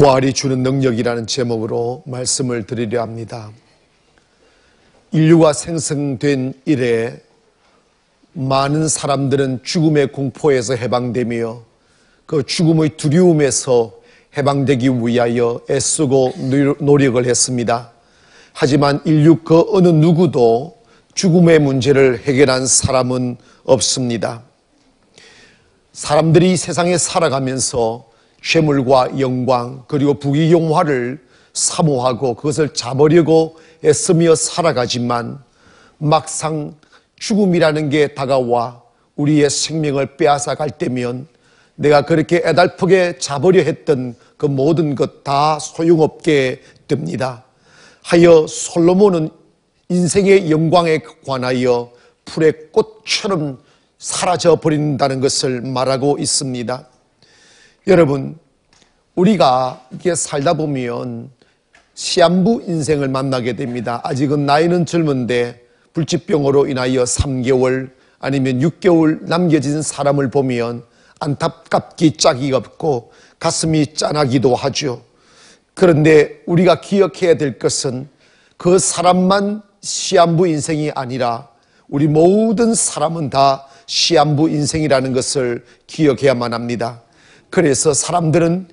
부활이 주는 능력이라는 제목으로 말씀을 드리려 합니다. 인류가 생성된 이래 많은 사람들은 죽음의 공포에서 해방되며 그 죽음의 두려움에서 해방되기 위하여 애쓰고 노력을 했습니다. 하지만 인류 그 어느 누구도 죽음의 문제를 해결한 사람은 없습니다. 사람들이 세상에 살아가면서 죄물과 영광 그리고 부귀영화를 사모하고 그것을 잡으려고 애쓰며 살아가지만 막상 죽음이라는 게 다가와 우리의 생명을 빼앗아 갈 때면 내가 그렇게 애달프게 잡으려 했던 그 모든 것 다 소용없게 됩니다. 하여 솔로몬은 인생의 영광에 관하여 풀의 꽃처럼 사라져 버린다는 것을 말하고 있습니다. 여러분, 우리가 이렇게 살다 보면 시한부 인생을 만나게 됩니다. 아직은 나이는 젊은데 불치병으로 인하여 3개월 아니면 6개월 남겨진 사람을 보면 안타깝기 짝이 없고 가슴이 짠하기도 하죠. 그런데 우리가 기억해야 될 것은 그 사람만 시한부 인생이 아니라 우리 모든 사람은 다 시한부 인생이라는 것을 기억해야만 합니다. 그래서 사람들은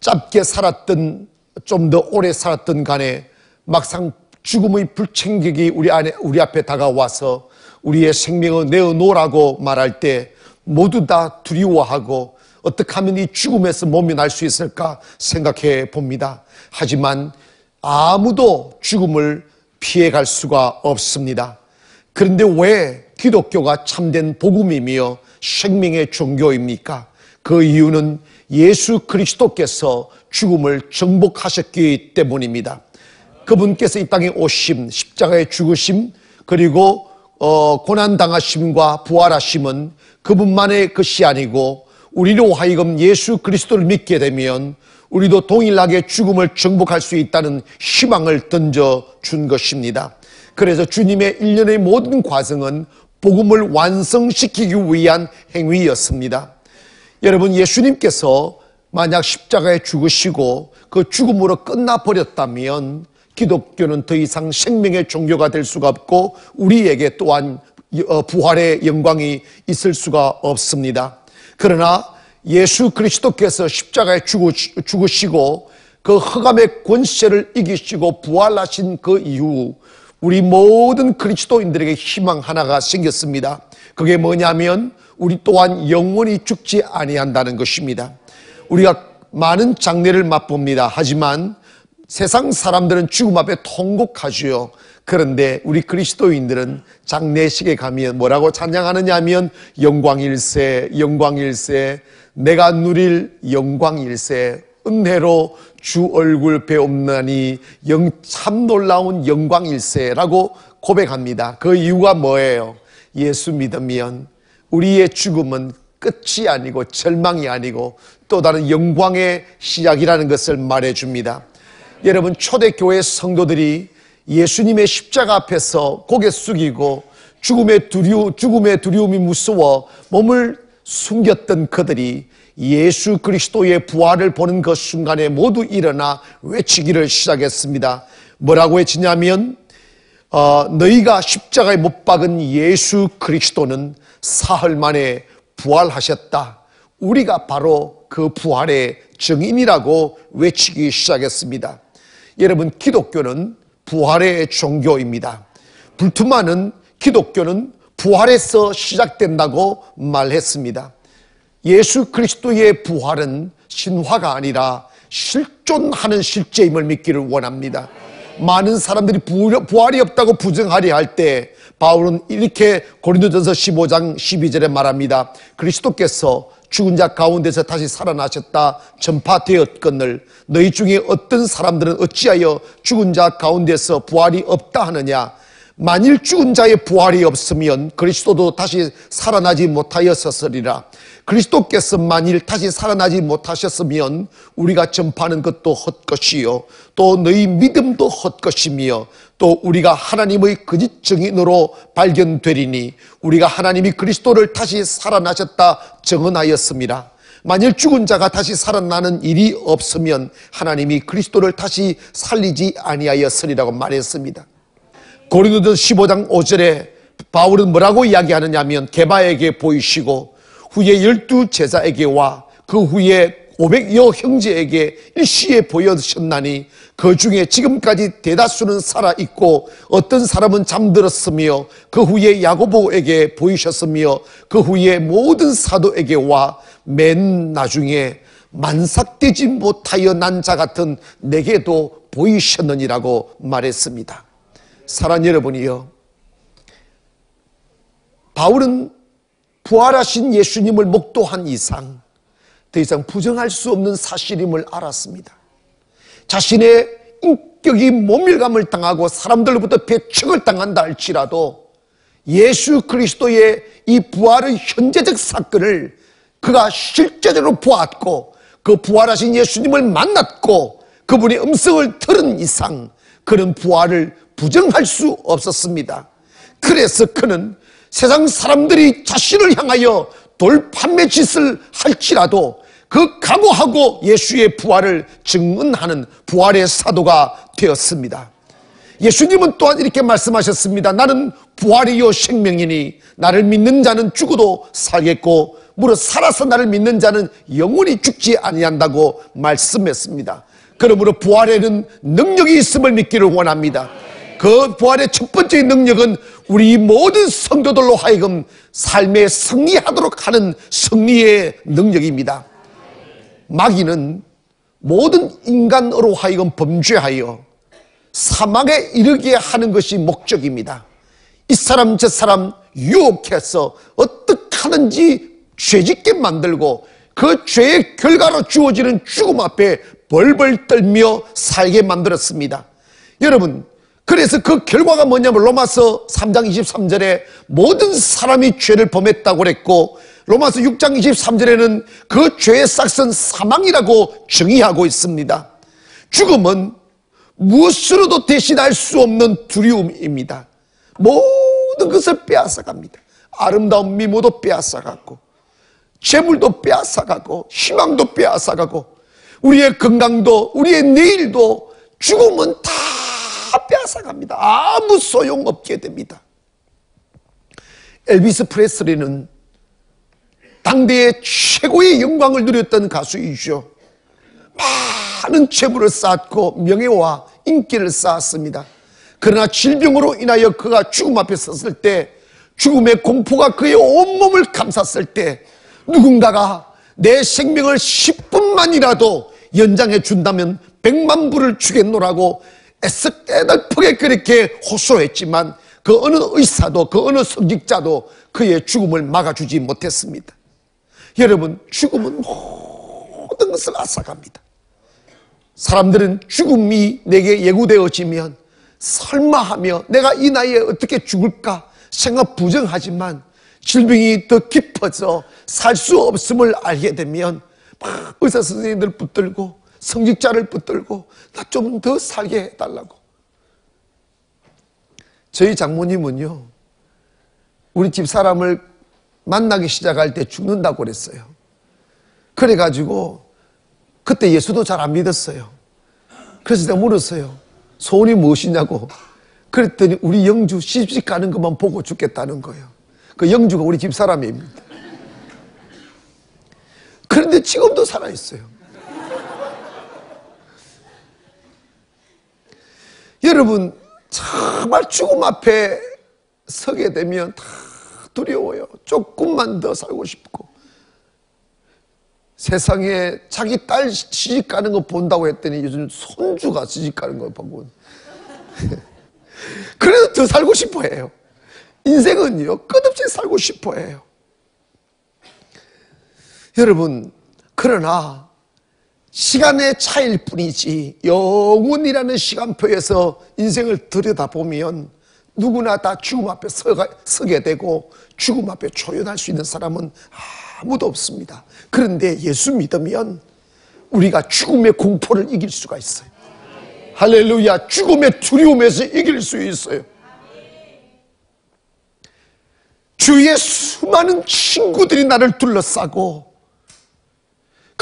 짧게 살았던 좀 더 오래 살았던 간에 막상 죽음의 불청객이 우리 안에 우리 앞에 다가와서 우리의 생명을 내어놓으라고 말할 때 모두 다 두려워하고 어떻게 하면 이 죽음에서 몸이 날 수 있을까 생각해 봅니다. 하지만 아무도 죽음을 피해갈 수가 없습니다. 그런데 왜 기독교가 참된 복음이며 생명의 종교입니까? 그 이유는 예수 그리스도께서 죽음을 정복하셨기 때문입니다. 그분께서 이 땅에 오심, 십자가에 죽으심, 그리고 어, 고난 당하심과 부활하심은 그분만의 것이 아니고 우리로 하여금 예수 그리스도를 믿게 되면 우리도 동일하게 죽음을 정복할 수 있다는 희망을 던져 준 것입니다. 그래서 주님의 일련의 모든 과정은 복음을 완성시키기 위한 행위였습니다. 여러분 예수님께서 만약 십자가에 죽으시고 그 죽음으로 끝나버렸다면 기독교는 더 이상 생명의 종교가 될 수가 없고 우리에게 또한 어, 부활의 영광이 있을 수가 없습니다. 그러나 예수 그리스도께서 십자가에 죽으시고 그 흑암의 권세를 이기시고 부활하신 그 이후 우리 모든 그리스도인들에게 희망 하나가 생겼습니다. 그게 뭐냐면 우리 또한 영원히 죽지 아니한다는 것입니다. 우리가 많은 장례를 맛봅니다. 하지만 세상 사람들은 죽음 앞에 통곡하지요. 그런데 우리 그리스도인들은 장례식에 가면 뭐라고 찬양하느냐 하면 영광일세, 영광일세, 내가 누릴 영광일세, 은혜로 주 얼굴 배옵나니 영, 참 놀라운 영광일세라고 고백합니다. 그 이유가 뭐예요? 예수 믿으면 우리의 죽음은 끝이 아니고 절망이 아니고 또 다른 영광의 시작이라는 것을 말해줍니다. 여러분 초대교회 성도들이 예수님의 십자가 앞에서 고개 숙이고 죽음의 두려 죽음의 두려움이 무서워 몸을 숨겼던 그들이 예수 그리스도의 부활을 보는 그 순간에 모두 일어나 외치기를 시작했습니다. 뭐라고 외치냐면 어, 너희가 십자가에 못 박은 예수 그리스도는 사흘 만에 부활하셨다. 우리가 바로 그 부활의 증인이라고 외치기 시작했습니다. 여러분, 기독교는 부활의 종교입니다. 불투만은 기독교는 부활에서 시작된다고 말했습니다. 예수 그리스도의 부활은 신화가 아니라 실존하는 실제임을 믿기를 원합니다. 많은 사람들이 부활이 없다고 부정하려 할 때 바울은 이렇게 고린도전서 15장 12절에 말합니다. 그리스도께서 죽은 자 가운데서 다시 살아나셨다 전파되었건을 너희 중에 어떤 사람들은 어찌하여 죽은 자 가운데서 부활이 없다 하느냐 만일 죽은 자의 부활이 없으면 그리스도도 다시 살아나지 못하였었으리라. 그리스도께서 만일 다시 살아나지 못하셨으면 우리가 전파하는 것도 헛것이요. 또 너희 믿음도 헛것이며 또 우리가 하나님의 거짓 증인으로 발견되리니 우리가 하나님이 그리스도를 다시 살아나셨다 증언하였습니다. 만일 죽은 자가 다시 살아나는 일이 없으면 하나님이 그리스도를 다시 살리지 아니하였으리라고 말했습니다. 고린도전 15장 5절에 바울은 뭐라고 이야기하느냐면 게바에게 보이시고 후에 열두 제자에게 와 그 후에 500여 형제에게 일시에 보여주셨나니 그 중에 지금까지 대다수는 살아있고 어떤 사람은 잠들었으며 그 후에 야고보에게 보이셨으며 그 후에 모든 사도에게 와 맨 나중에 만삭되지 못하여 난 자 같은 내게도 보이셨느니라고 말했습니다. 사랑 여러분이요. 바울은 부활하신 예수님을 목도한 이상 더 이상 부정할 수 없는 사실임을 알았습니다. 자신의 인격이 모멸감을 당하고 사람들로부터 배척을 당한다 할지라도 예수 그리스도의 이 부활의 현재적 사건을 그가 실제적으로 보았고 그 부활하신 예수님을 만났고 그분의 음성을 들은 이상 그는 부활을 부정할 수 없었습니다. 그래서 그는 세상 사람들이 자신을 향하여 돌판매 짓을 할지라도 그 각오하고 예수의 부활을 증언하는 부활의 사도가 되었습니다. 예수님은 또한 이렇게 말씀하셨습니다. 나는 부활이요 생명이니 나를 믿는 자는 죽어도 살겠고 무릇 살아서 나를 믿는 자는 영원히 죽지 아니한다고 말씀했습니다. 그러므로 부활에는 능력이 있음을 믿기를 원합니다. 그 부활의 첫 번째 능력은 우리 모든 성도들로 하여금 삶에 승리하도록 하는 승리의 능력입니다. 마귀는 모든 인간으로 하여금 범죄하여 사망에 이르게 하는 것이 목적입니다. 이 사람 저 사람 유혹해서 어떻게 하는지 죄짓게 만들고 그 죄의 결과로 주어지는 죽음 앞에 벌벌 떨며 살게 만들었습니다. 여러분, 그래서 그 결과가 뭐냐면 로마서 3장 23절에 모든 사람이 죄를 범했다고 그랬고 로마서 6장 23절에는 그 죄의 싹은 사망이라고 정의하고 있습니다. 죽음은 무엇으로도 대신할 수 없는 두려움입니다. 모든 것을 빼앗아갑니다. 아름다운 미모도 빼앗아가고 재물도 빼앗아가고 희망도 빼앗아가고 우리의 건강도 우리의 내일도 죽음은 다 빼앗아갑니다. 아무 소용없게 됩니다. 엘비스 프레스리는 당대의 최고의 영광을 누렸던 가수이죠. 많은 재물을 쌓았고 명예와 인기를 쌓았습니다. 그러나 질병으로 인하여 그가 죽음 앞에 섰을 때 죽음의 공포가 그의 온몸을 감쌌을 때 누군가가 내 생명을 10분만이라도 연장해 준다면 100만 불을 주겠노라고 애써 깨달프게 그렇게 호소했지만 그 어느 의사도 그 어느 성직자도 그의 죽음을 막아주지 못했습니다. 여러분, 죽음은 모든 것을 앗아갑니다. 사람들은 죽음이 내게 예고되어지면 설마 하며 내가 이 나이에 어떻게 죽을까 생각 부정하지만 질병이 더 깊어져 살 수 없음을 알게 되면 막 의사 선생님들 붙들고 성직자를 붙들고 나 좀 더 살게 해달라고. 저희 장모님은요, 우리 집 사람을 만나기 시작할 때 죽는다고 그랬어요. 그래가지고 그때 예수도 잘 안 믿었어요. 그래서 내가 물었어요. 소원이 무엇이냐고. 그랬더니 우리 영주 시집 가는 것만 보고 죽겠다는 거예요. 그 영주가 우리 집 사람입니다. 그런데 지금도 살아있어요. 여러분, 정말 죽음 앞에 서게 되면 다 두려워요. 조금만 더 살고 싶고. 세상에 자기 딸 시집 가는 거 본다고 했더니 요즘 손주가 시집 가는 거 보고. 그래도 더 살고 싶어 해요. 인생은요, 끝없이 살고 싶어 해요. 여러분, 그러나 시간의 차일 뿐이지 영원이라는 시간표에서 인생을 들여다보면 누구나 다 죽음 앞에 서가, 서게 되고 죽음 앞에 초연할 수 있는 사람은 아무도 없습니다. 그런데 예수 믿으면 우리가 죽음의 공포를 이길 수가 있어요. 할렐루야. 죽음의 두려움에서 이길 수 있어요. 주위에 수많은 친구들이 나를 둘러싸고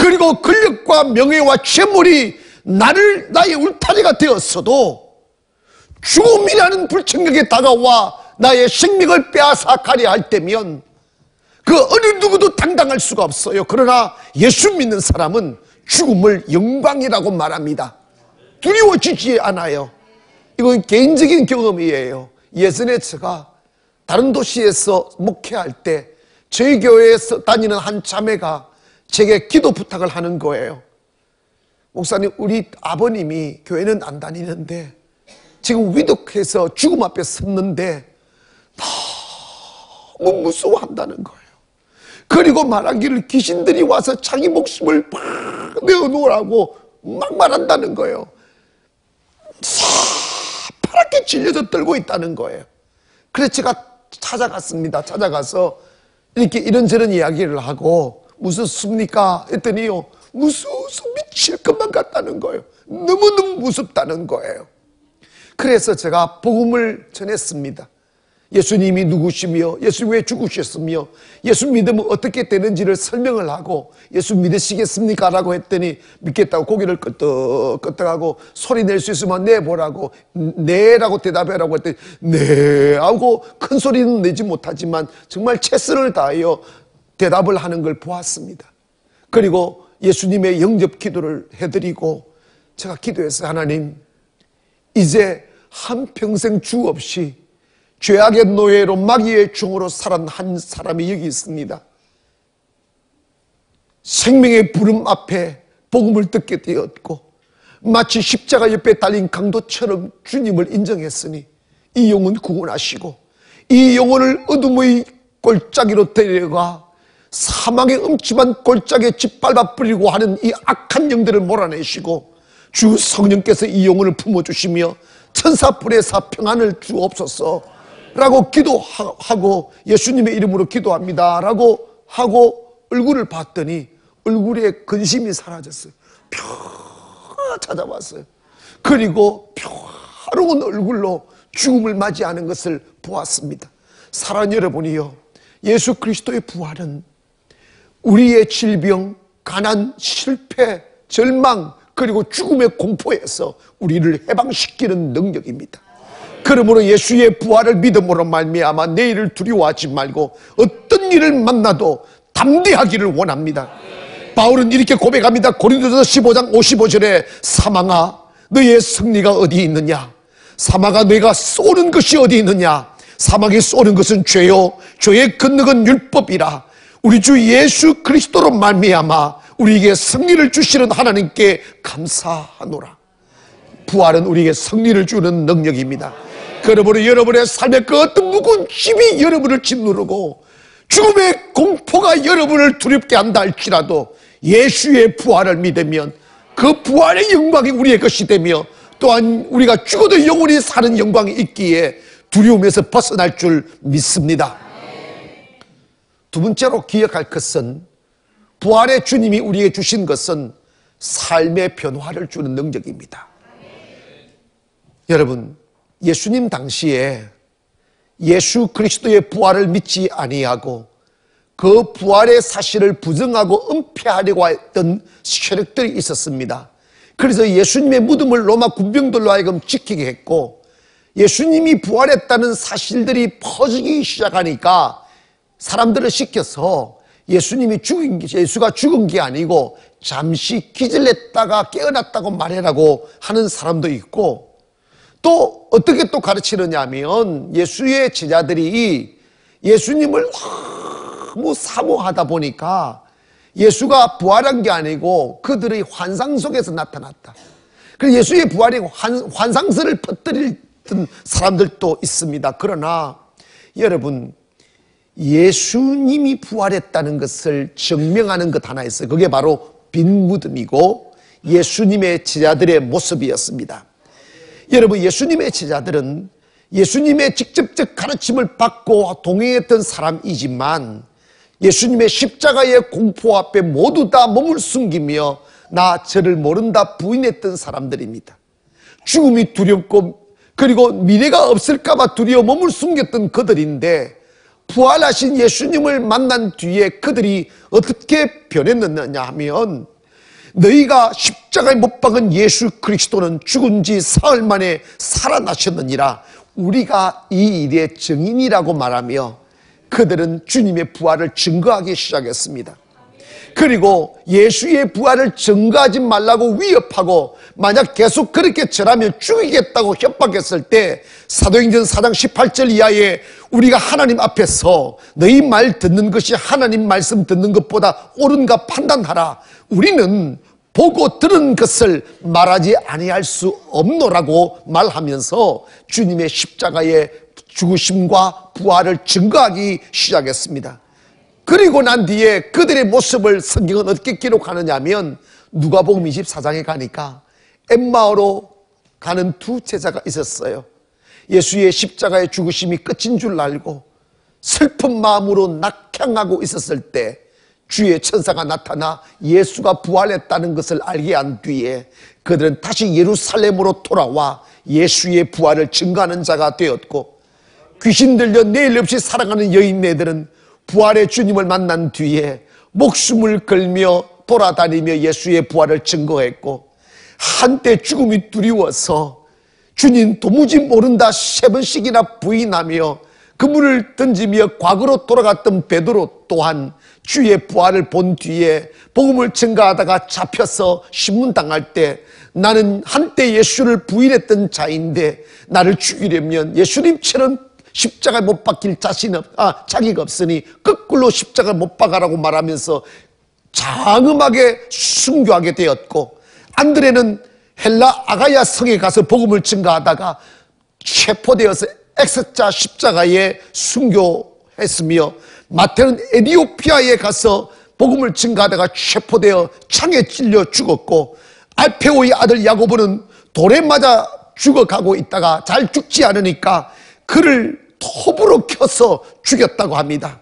그리고 권력과 명예와 재물이 나를 나의 울타리가 되었어도 죽음이라는 불청객에 다가와 나의 생명을 빼앗아 가려 할 때면 그 어느 누구도 당당할 수가 없어요. 그러나 예수 믿는 사람은 죽음을 영광이라고 말합니다. 두려워지지 않아요. 이건 개인적인 경험이에요. 예전에 제가 다른 도시에서 목회할 때 저희 교회에서 다니는 한 자매가 제게 기도 부탁을 하는 거예요. 목사님, 우리 아버님이 교회는 안 다니는데 지금 위독해서 죽음 앞에 섰는데 너무 무서워한다는 거예요. 그리고 말하기를 귀신들이 와서 자기 목숨을 팍 내어놓으라고 막 말한다는 거예요. 파랗게 질려져 떨고 있다는 거예요. 그래서 제가 찾아갔습니다. 찾아가서 이렇게 이런저런 이야기를 하고 무섭습니까? 했더니요. 무서워서 미칠 것만 같다는 거예요. 너무너무 무섭다는 거예요. 그래서 제가 복음을 전했습니다. 예수님이 누구시며 예수 왜 죽으셨으며 예수 믿으면 어떻게 되는지를 설명을 하고 예수 믿으시겠습니까? 라고 했더니 믿겠다고 고개를 끄덕끄덕하고 소리 낼 수 있으면 내보라고 네 라고 대답해라고 했더니 네 하고 큰 소리는 내지 못하지만 정말 최선을 다하여 대답을 하는 걸 보았습니다. 그리고 예수님의 영접 기도를 해드리고 제가 기도했어요. 하나님 이제 한평생 주 없이 죄악의 노예로 마귀의 종으로 살은 한 사람이 여기 있습니다. 생명의 부름 앞에 복음을 듣게 되었고 마치 십자가 옆에 달린 강도처럼 주님을 인정했으니 이 영혼 구원하시고 이 영혼을 어둠의 골짜기로 데려가 사망의 음침한 골짜기에 짓밟아 뿌리고 하는 이 악한 영들을 몰아내시고 주 성령께서 이 영혼을 품어주시며 천사불의 사평안을 주옵소서 라고 기도하고 예수님의 이름으로 기도합니다. 라고 하고 얼굴을 봤더니 얼굴에 근심이 사라졌어요. 평화 찾아왔어요. 그리고 평화로운 얼굴로 죽음을 맞이하는 것을 보았습니다. 사랑 여러분이요. 예수 그리스도의 부활은 우리의 질병, 가난, 실패, 절망, 그리고 죽음의 공포에서 우리를 해방시키는 능력입니다. 그러므로 예수의 부활을 믿음으로 말미암아 내일을 두려워하지 말고 어떤 일을 만나도 담대하기를 원합니다. 바울은 이렇게 고백합니다. 고린도서 15장 55절에 사망아 너의 승리가 어디 있느냐? 사망아 내가 쏘는 것이 어디 있느냐? 사망이 쏘는 것은 죄요 죄의 근능은 율법이라 우리 주 예수 그리스도로 말미암아 우리에게 승리를 주시는 하나님께 감사하노라. 부활은 우리에게 승리를 주는 능력입니다. 그러므로 여러분의 삶의 그 어떤 무거운 힘이 여러분을 짓누르고 죽음의 공포가 여러분을 두렵게 한다 할지라도 예수의 부활을 믿으면 그 부활의 영광이 우리의 것이 되며 또한 우리가 죽어도 영원히 사는 영광이 있기에 두려움에서 벗어날 줄 믿습니다. 두 번째로 기억할 것은 부활의 주님이 우리에게 주신 것은 삶의 변화를 주는 능력입니다. 여러분, 예수님 당시에 예수 그리스도의 부활을 믿지 아니하고 그 부활의 사실을 부정하고 은폐하려고 했던 세력들이 있었습니다. 그래서 예수님의 무덤을 로마 군병들로 하여금 지키게 했고 예수님이 부활했다는 사실들이 퍼지기 시작하니까 사람들을 시켜서 예수님이 죽은 게 예수가 죽은 게 아니고 잠시 기절했다가 깨어났다고 말해라고 하는 사람도 있고 또 어떻게 또 가르치느냐 하면 예수의 제자들이 예수님을 너무 사모하다 보니까 예수가 부활한 게 아니고 그들의 환상 속에서 나타났다. 그래서 예수의 부활이 환, 환상설을 퍼뜨리던 사람들도 있습니다. 그러나 여러분 예수님이 부활했다는 것을 증명하는 것 하나 있어요. 그게 바로 빈 무덤이고 예수님의 제자들의 모습이었습니다. 여러분 예수님의 제자들은 예수님의 직접적 가르침을 받고 동행했던 사람이지만 예수님의 십자가의 공포 앞에 모두 다 몸을 숨기며 나 저를 모른다 부인했던 사람들입니다. 죽음이 두렵고 그리고 미래가 없을까봐 두려워 몸을 숨겼던 그들인데 부활하신 예수님을 만난 뒤에 그들이 어떻게 변했느냐 하면 너희가 십자가에 못 박은 예수 그리스도는 죽은 지 사흘 만에 살아나셨느니라 우리가 이 일의 증인이라고 말하며 그들은 주님의 부활을 증거하기 시작했습니다. 그리고 예수의 부활을 증거하지 말라고 위협하고 만약 계속 그렇게 절하면 죽이겠다고 협박했을 때 사도행전 4장 18절 이하에 우리가 하나님 앞에서 너희 말 듣는 것이 하나님 말씀 듣는 것보다 옳은가 판단하라. 우리는 보고 들은 것을 말하지 아니할 수 없노라고 말하면서 주님의 십자가의 죽으심과 부활을 증거하기 시작했습니다. 그리고 난 뒤에 그들의 모습을 성경은 어떻게 기록하느냐 하면 누가복음 24장에 가니까 엠마오로 가는 두 제자가 있었어요. 예수의 십자가의 죽으심이 끝인 줄 알고 슬픈 마음으로 낙향하고 있었을 때 주의 천사가 나타나 예수가 부활했다는 것을 알게 한 뒤에 그들은 다시 예루살렘으로 돌아와 예수의 부활을 증거하는 자가 되었고 귀신 들려 내일 없이 살아가는 여인네들은 부활의 주님을 만난 뒤에 목숨을 걸며 돌아다니며 예수의 부활을 증거했고 한때 죽음이 두려워서 주님 도무지 모른다 세 번씩이나 부인하며 그물을 던지며 과거로 돌아갔던 베드로 또한 주의 부활을 본 뒤에 복음을 증가하다가 잡혀서 신문당할 때 나는 한때 예수를 부인했던 자인데 나를 죽이려면 예수님처럼 십자가 못 박힐 자신 없, 아, 자기가 없으니 거꾸로 십자가 못 박아라고 말하면서 장음하게 순교하게 되었고 안드레는 헬라 아가야 성에 가서 복음을 증가하다가 체포되어서 엑스자 십자가에 순교했으며 마태는 에디오피아에 가서 복음을 증가하다가 체포되어 창에 찔려 죽었고 알페오의 아들 야고보는 돌에 맞아 죽어가고 있다가 잘 죽지 않으니까 그를 톱으로 켜서 죽였다고 합니다.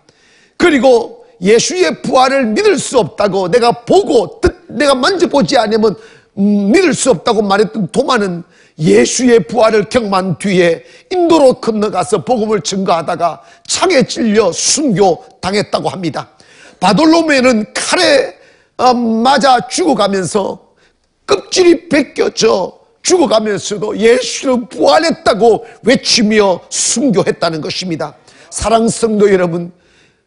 그리고 예수의 부활을 믿을 수 없다고 내가 보고 뜻, 내가 만져보지 않으면 음, 믿을 수 없다고 말했던 도마는 예수의 부활을 경만 뒤에 인도로 건너가서 복음을 증거하다가 창에 찔려 순교 당했다고 합니다. 바돌로메는 칼에 어, 맞아 죽어가면서 껍질이 벗겨져 죽어가면서도 예수는 부활했다고 외치며 순교했다는 것입니다. 사랑 성도 여러분,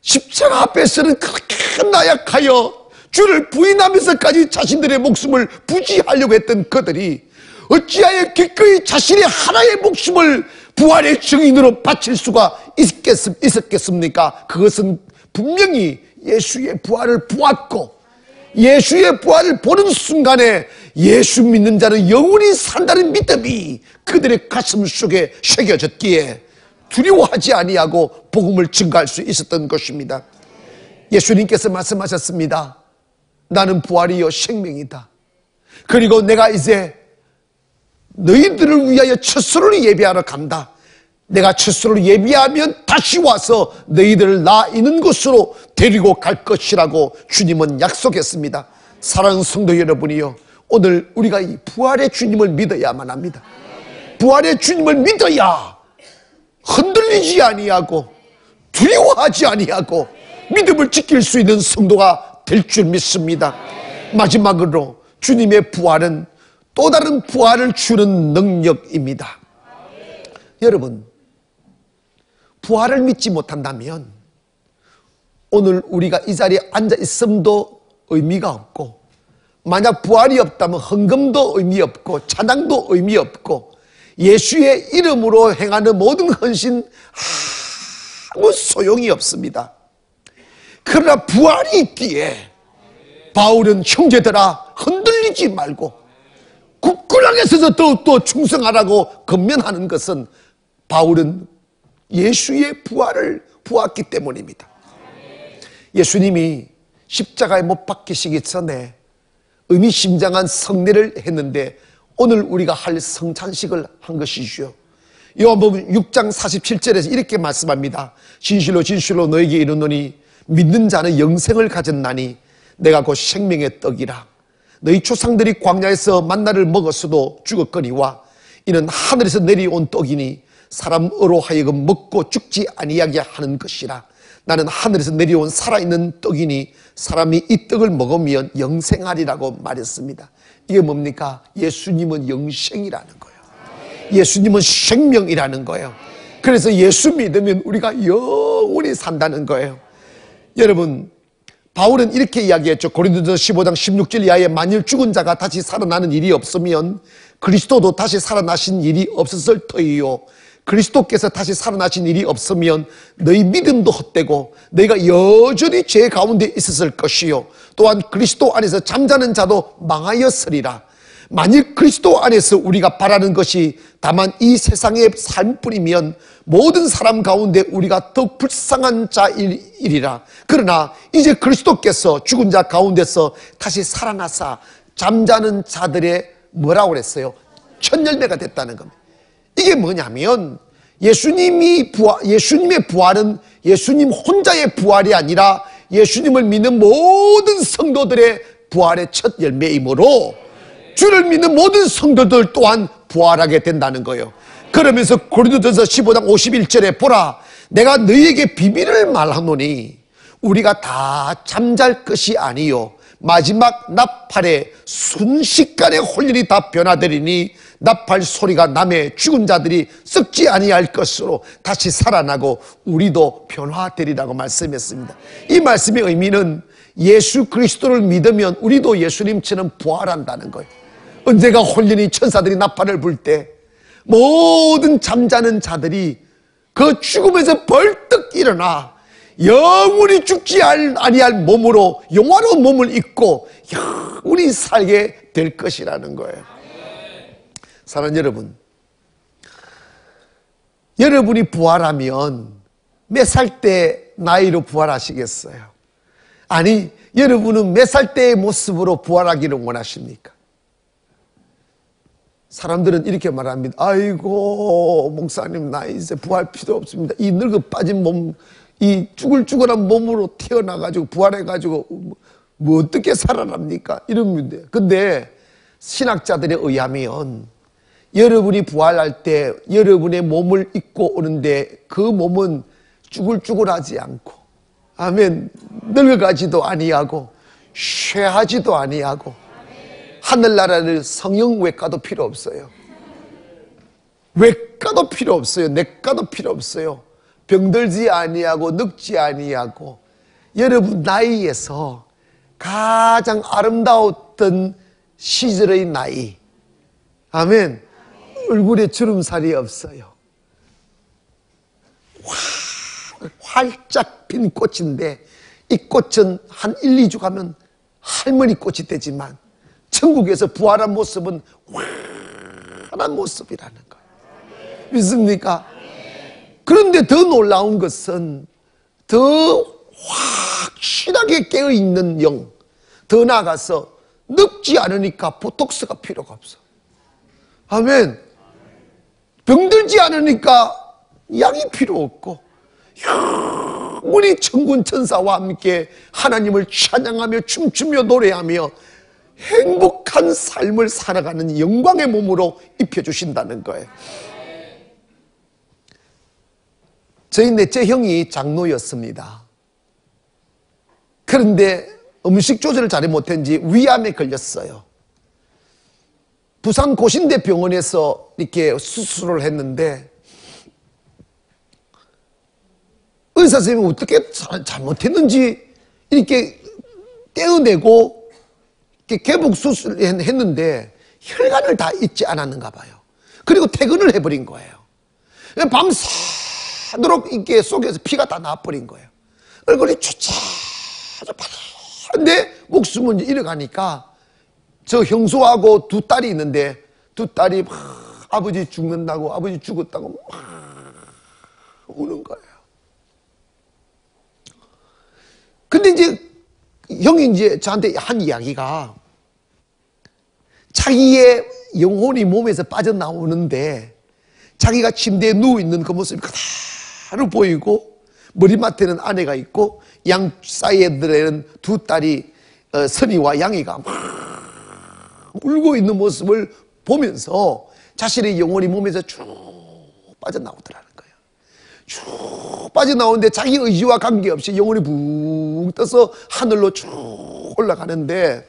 십자가 앞에서는 그렇게 나약하여 주를 부인하면서까지 자신들의 목숨을 부지하려고 했던 그들이 어찌하여 기꺼이 자신의 하나의 목숨을 부활의 증인으로 바칠 수가 있었겠습니까? 그것은 분명히 예수의 부활을 보았고 예수의 부활을 보는 순간에 예수 믿는 자는 영원히 산다는 믿음이 그들의 가슴 속에 새겨졌기에 두려워하지 아니하고 복음을 증가할 수 있었던 것입니다. 예수님께서 말씀하셨습니다. 나는 부활이요 생명이다. 그리고 내가 이제 너희들을 위하여 첫수를 예비하러 간다. 내가 첫수를 예비하면 다시 와서 너희들을 나 있는 곳으로 데리고 갈 것이라고 주님은 약속했습니다. 사랑하는 성도 여러분이요. 오늘 우리가 이 부활의 주님을 믿어야만 합니다. 부활의 주님을 믿어야 흔들리지 아니하고 두려워하지 아니하고 믿음을 지킬 수 있는 성도가 될 줄 믿습니다. 마지막으로 주님의 부활은 또 다른 부활을 주는 능력입니다. 여러분, 부활을 믿지 못한다면 오늘 우리가 이 자리에 앉아 있음도 의미가 없고 만약 부활이 없다면 헌금도 의미 없고 찬양도 의미 없고 예수의 이름으로 행하는 모든 헌신 아무 소용이 없습니다. 그러나 부활이 있기에 바울은 형제들아 흔들리지 말고 굳건하게 서서 더욱더 충성하라고 건면하는 것은 바울은 예수의 부활을 보았기 때문입니다. 예수님이 십자가에 못 박히시기 전에 의미심장한 성례를 했는데 오늘 우리가 할 성찬식을 한 것이죠. 요한복음 6장 47절에서 이렇게 말씀합니다. 진실로 진실로 너에게 이르노니 믿는 자는 영생을 가졌나니 내가 곧 생명의 떡이라. 너희 조상들이 광야에서 만나를 먹었어도 죽었거니와 이는 하늘에서 내려온 떡이니 사람으로 하여금 먹고 죽지 아니하게 하는 것이라. 나는 하늘에서 내려온 살아있는 떡이니 사람이 이 떡을 먹으면 영생하리라고 말했습니다. 이게 뭡니까? 예수님은 영생이라는 거예요. 예수님은 생명이라는 거예요. 그래서 예수 믿으면 우리가 영원히 산다는 거예요. 여러분, 바울은 이렇게 이야기했죠. 고린도서 15장 16절 이하에 만일 죽은 자가 다시 살아나는 일이 없으면 그리스도도 다시 살아나신 일이 없었을 터이요. 그리스도께서 다시 살아나신 일이 없으면 너희 믿음도 헛되고 너희가 여전히 죄 가운데 있었을 것이요. 또한 그리스도 안에서 잠자는 자도 망하였으리라. 만일 그리스도 안에서 우리가 바라는 것이 다만 이 세상의 삶뿐이면 모든 사람 가운데 우리가 더 불쌍한 자이리라. 그러나 이제 그리스도께서 죽은 자 가운데서 다시 살아나사 잠자는 자들의 뭐라고 그랬어요? 첫 열매가 됐다는 겁니다. 이게 뭐냐면 예수님이 부활, 예수님의 부활은 예수님 혼자의 부활이 아니라 예수님을 믿는 모든 성도들의 부활의 첫 열매이므로 주를 믿는 모든 성도들 또한 부활하게 된다는 거예요. 그러면서 고린도전서 15장 51절에 보라 내가 너희에게 비밀을 말하노니 우리가 다 잠잘 것이 아니요 마지막 나팔에 순식간에 홀일이 다 변화되리니 나팔 소리가 남의 죽은 자들이 썩지 아니할 것으로 다시 살아나고 우리도 변화되리라고 말씀했습니다. 이 말씀의 의미는 예수 그리스도를 믿으면 우리도 예수님처럼 부활한다는 거예요. 언제가 홀린이 천사들이 나팔을 불 때 모든 잠자는 자들이 그 죽음에서 벌떡 일어나 영원히 죽지 아니할 몸으로 영화로운 몸을 입고 영원히 살게 될 것이라는 거예요. 사랑하는 여러분, 여러분이 부활하면 몇 살 때 나이로 부활하시겠어요? 아니, 여러분은 몇 살 때의 모습으로 부활하기를 원하십니까? 사람들은 이렇게 말합니다. 아이고, 목사님, 나 이제 부활 필요 없습니다. 이 늙어 빠진 몸, 이 쭈글쭈글한 몸으로 태어나가지고 부활해가지고 뭐 어떻게 살아납니까? 이런 문제. 근데 신학자들에 의하면 여러분이 부활할 때 여러분의 몸을 입고 오는데 그 몸은 쭈글쭈글하지 않고 아멘 늙어가지도 아니하고 쇠하지도 아니하고 하늘나라를 성형외과도 필요 없어요. 외과도 필요 없어요. 내과도 필요 없어요. 병들지 아니하고 늙지 아니하고 여러분 나이에서 가장 아름다웠던 시절의 나이. 아멘. 얼굴에 주름살이 없어요. 활짝 핀 꽃인데 이 꽃은 한 1, 2주 가면 할머니 꽃이 되지만 천국에서 부활한 모습은 환한 모습이라는 거예요. 믿습니까? 그런데 더 놀라운 것은 더 확실하게 깨어있는 영, 더 나아가서 늙지 않으니까 보톡스가 필요가 없어. 아멘. 병들지 않으니까 약이 필요 없고, 영원히 천군 천사와 함께 하나님을 찬양하며 춤추며 노래하며 행복한 삶을 살아가는 영광의 몸으로 입혀주신다는 거예요. 저희 넷째 형이 장로였습니다. 그런데 음식 조절을 잘 못했는지 위암에 걸렸어요. 부산 고신대 병원에서 이렇게 수술을 했는데 의사 선생님이 어떻게 잘못했는지 이렇게 떼어내고 개복 수술을 했는데 혈관을 다 잊지 않았는가 봐요. 그리고 퇴근을 해버린 거예요. 밤새도록 이게 속에서 피가 다 나버린 거예요. 얼굴이 초차한데 목숨은 잃어가니까 저 형수하고 두 딸이 있는데 두 딸이 막 아버지 죽는다고 아버지 죽었다고 막 우는 거예요. 근데 이제 형이 이제 저한테 한 이야기가 자기의 영혼이 몸에서 빠져나오는데 자기가 침대에 누워있는 그 모습이 그대로 보이고 머리맡에는 아내가 있고 양 사이에는 두 딸이 어, 선이와 양이가 막 울고 있는 모습을 보면서 자신의 영혼이 몸에서 쭉 빠져나오더라는 거예요. 쭉 빠져나오는데 자기 의지와 관계없이 영혼이 붕 떠서 하늘로 쭉 올라가는데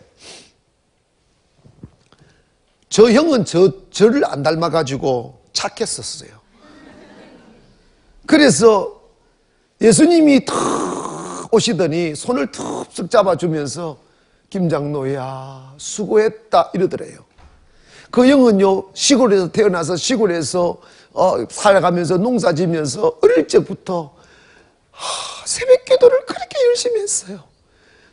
저 형은 저, 저를 안 닮아가지고 착했었어요. 그래서 예수님이 탁 오시더니 손을 툭 잡아주면서 김장로야 수고했다 이러더래요. 그 형은요 시골에서 태어나서 시골에서 어, 살아가면서 농사 지면서 어릴 적부터 하, 새벽 기도를 그렇게 열심히 했어요.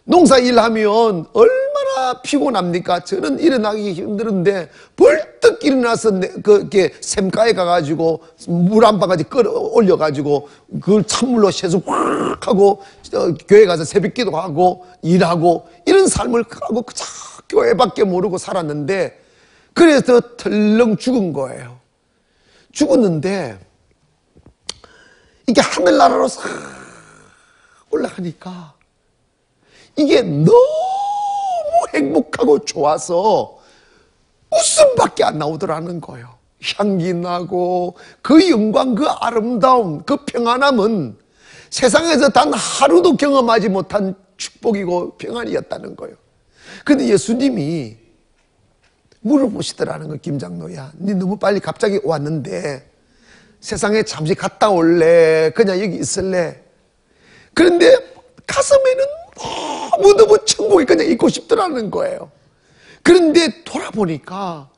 농사 일하면 얼마나 피곤합니까? 저는 일어나기 힘들은데 벌 떡 일어나서 그게 샘가에 가가지고 물 한 바가지 끌어 올려가지고 그걸 찬물로 세수 확 하고 어, 교회 가서 새벽 기도 하고 일하고 이런 삶을 하고 그저 교회밖에 모르고 살았는데 그래서 털렁 죽은 거예요. 죽었는데 이게 하늘나라로 싹 올라가니까 이게 너무 행복하고 좋아서 웃음밖에 안 나오더라는 거예요. 향기 나고 그 영광, 그 아름다움, 그 평안함은 세상에서 단 하루도 경험하지 못한 축복이고 평안이었다는 거예요. 근데 예수님이 물어보시더라는 거 김장로야. 니 너무 빨리 갑자기 왔는데 세상에 잠시 갔다 올래? 그냥 여기 있을래? 그런데 가슴에는 너무너무 천국에 그냥 있고 싶더라는 거예요. 그런데 돌아보니까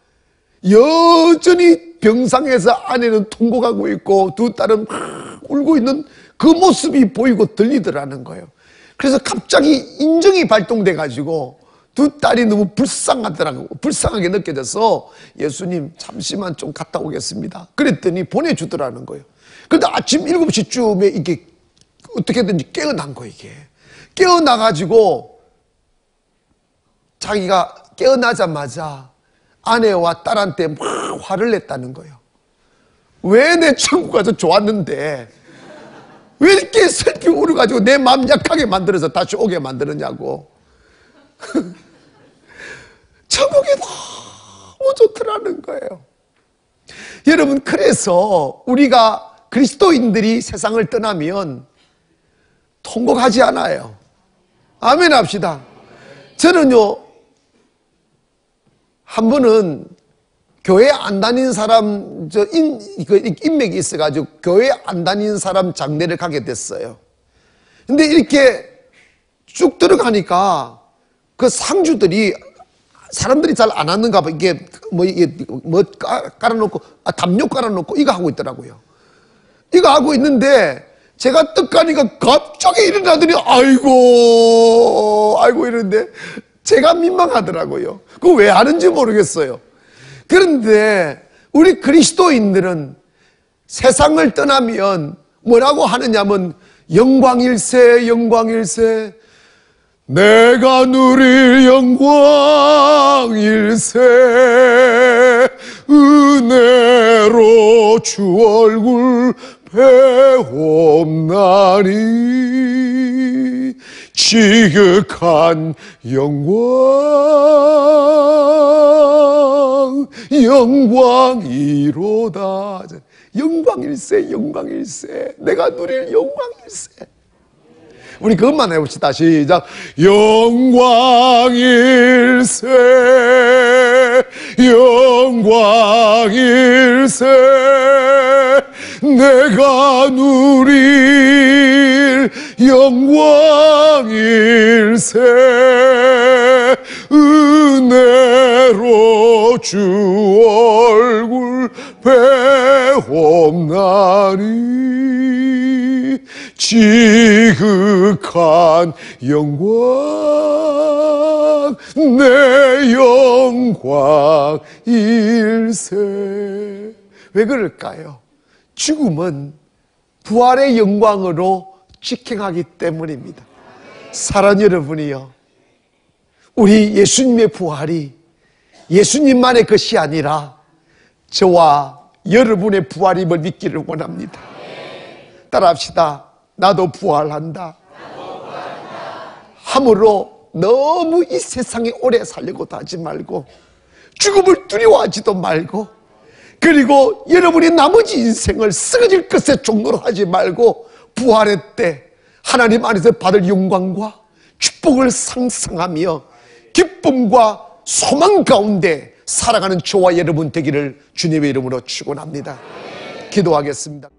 여전히 병상에서 아내는 통곡하고 있고 두 딸은 막 울고 있는 그 모습이 보이고 들리더라는 거예요. 그래서 갑자기 인정이 발동돼 가지고 두 딸이 너무 불쌍하더라고 불쌍하게 느껴져서 예수님 잠시만 좀 갔다 오겠습니다. 그랬더니 보내주더라는 거예요. 그런데 아침 7시쯤에 이게 어떻게든지 깨어난 거 이게. 깨어나 가지고 자기가 깨어나자마자 아내와 딸한테 막 화를 냈다는 거예요. 왜 내 천국 가서 좋았는데 왜 이렇게 슬피 울어가지고 내 마음 약하게 만들어서 다시 오게 만들었냐고. 천국이 너무 좋더라는 거예요. 여러분, 그래서 우리가 그리스도인들이 세상을 떠나면 통곡하지 않아요. 아멘 합시다. 저는요, 한 번은 교회 안 다니는 사람, 저, 인, 그 인맥이 있어가지고 교회 안 다니는 사람 장례를 가게 됐어요. 근데 이렇게 쭉 들어가니까 그 상주들이 사람들이 잘안 왔는가 봐. 이게 뭐, 이게 뭐 깔아놓고, 아, 담요 깔아놓고 이거 하고 있더라고요. 이거 하고 있는데 제가 떡 가니까 갑자기 일어나더니 아이고 아이고 이러는데 제가 민망하더라고요. 그거 왜 하는지 모르겠어요. 그런데 우리 그리스도인들은 세상을 떠나면 뭐라고 하느냐면 영광일세 영광일세 내가 누릴 영광일세 은혜로 주 얼굴 배옵나니 지극한 영광 영광이로다. 영광일세 영광일세. 내가 누릴 영광일세. 우리 그것만 해봅시다. 시작. 영광일세 영광일세. 내가 누릴 영광일세 은혜로 주 얼굴 배옵나니 지극한 영광 내 영광일세 왜 그럴까요? 죽음은 부활의 영광으로 직행하기 때문입니다. 사랑 여러분이요. 우리 예수님의 부활이 예수님만의 것이 아니라 저와 여러분의 부활임을 믿기를 원합니다. 따라합시다. 나도 부활한다. 함으로 너무 이 세상에 오래 살려고도 하지 말고 죽음을 두려워하지도 말고 그리고 여러분이 나머지 인생을 쓰러질 것에 종로를 하지 말고 부활의 때 하나님 안에서 받을 영광과 축복을 상상하며 기쁨과 소망 가운데 살아가는 저와 여러분 되기를 주님의 이름으로 축원합니다. 기도하겠습니다.